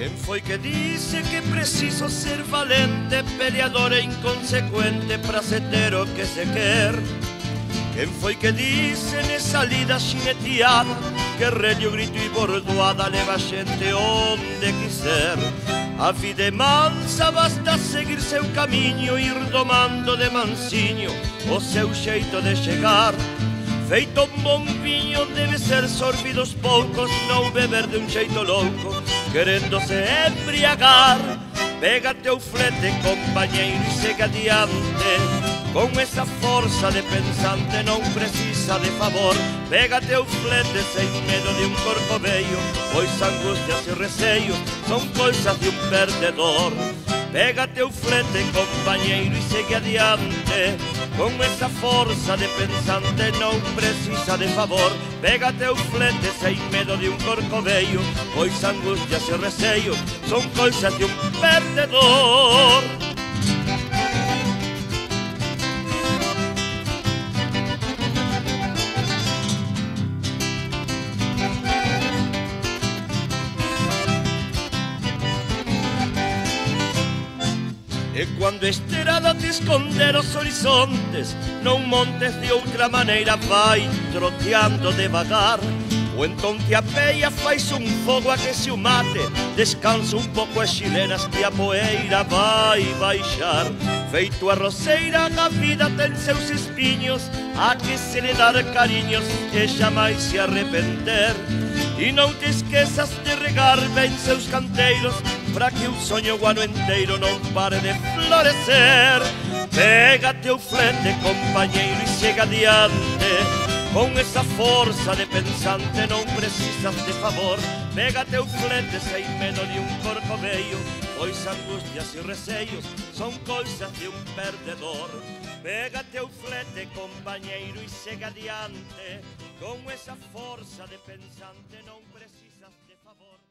Quen foi que dice que preciso ser valente, peleador e inconsecuente para se ter o que se quer? Quen foi que dice nesa lida xineteada Que rello, grito e bordoada leva xente onde quiser? A vida é mansa, basta seguir seu camiño Ir domando de mansiño o seu xeito de chegar. Feito un bon vinho, debe ser sorbido aos poucos Non beber de un xeito louco. querendo se embriagar. Pega teu flete, companheiro, e segue adiante. Com essa força de pensante não precisa de favor. Pega teu flete sem medo de um corpo veio, pois angústias e receios são coisas de um perdedor. Pega teu flete, companheiro, e segue adiante. Con esa forza de pensante non precisa de favor. Pégate un flete sem medo de un corcoveio Pois angustias e receio son coisas de un perdedor. E cuando esterada te esconder os horizontes Non montes de outra maneira vai troteando devagar. O entón te apeia, fais un fogo a que se o mate Descansa un pouco as chilenas que a poeira vai baixar. Feito a roceira, a vida ten seus espiños A que se le dar cariños e jamais se arrepender. E non te esquezas de regar ben seus canteiros para que um sonho guano inteiro não pare de florescer. Pega teu flete, companheiro, e sega adiante. Com essa força de pensante não precisas de favor. Pega teu flete sem medo de um bello. pois angústias e receios são coisas de um perdedor. Pega teu flete, companheiro, e sega adiante. Com essa força de pensante não precisas de favor.